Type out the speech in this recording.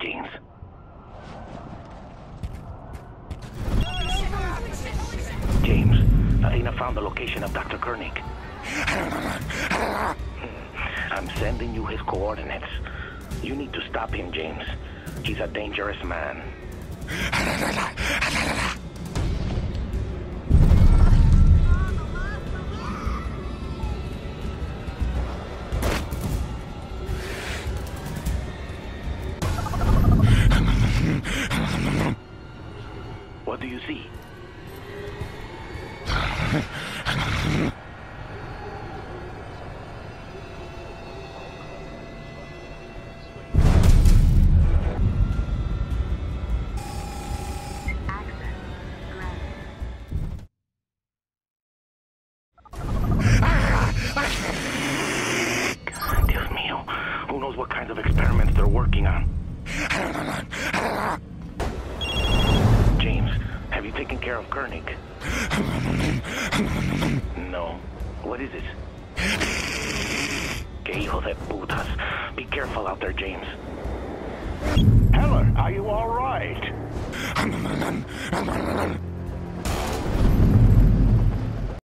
James. Aina found the location of Dr. Koenig. Hmm. I'm sending you his coordinates. You need to stop him, James. He's a dangerous man. What do you see? God, Dios mío. Who knows what kinds of experiments they're working on? Taken care of Koenig? No. What is it? Que hijo de putas. Be careful out there, James. Heller, are you all right?